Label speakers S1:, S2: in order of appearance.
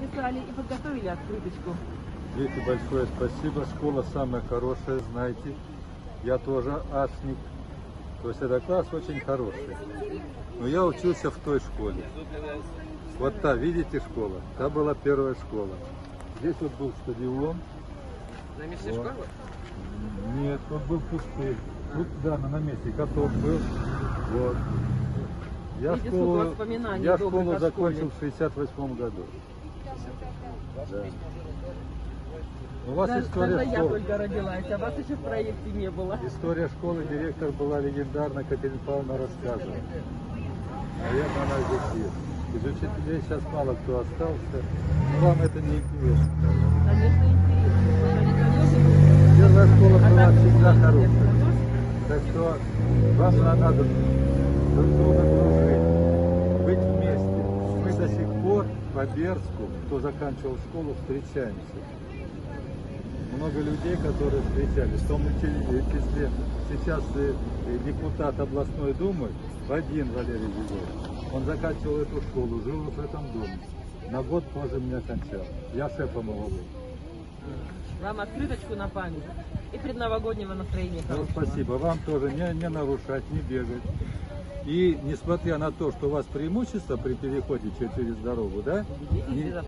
S1: написали и подготовили открыточку.
S2: Видите, большое спасибо. Школа самая хорошая, знаете. Я тоже асник. То есть этот класс очень хороший. Но я учился в той школе. Вот та, видите, школа? Та была первая школа. Здесь вот был стадион.
S3: На месте
S2: Вот.
S3: школы?
S2: Нет, он был пустый. Тут, да, на, на месте каток был. Вот. Я
S1: Видите,
S2: школу, я школу закончил в 68 году. Да. У вас
S1: Даже,
S2: история
S1: даже я
S2: школы.
S1: только родилась, а вас еще в проекте не было.
S2: История школы директор была легендарна, Катерина Павловна рассказывала. Наверное, она здесь есть. Из учителей сейчас мало кто остался. Но вам это не интересно.
S1: Конечно, интересно.
S2: Первая школа была всегда хорошая. Так что вам на- надо друг друга пор по Берску, кто заканчивал школу, встречаемся. Много людей, которые встречались. В том числе сейчас депутат областной думы Вадим Валерий Григорьевич. Он заканчивал эту школу, жил в этом доме. На год позже меня кончал. Я шефом его был.
S1: Вам открыточку на память и предновогоднего настроения
S2: Ну, спасибо. Вам тоже не, не нарушать, не бегать. И несмотря на то, что у вас преимущество при переходе че- через дорогу, да, не-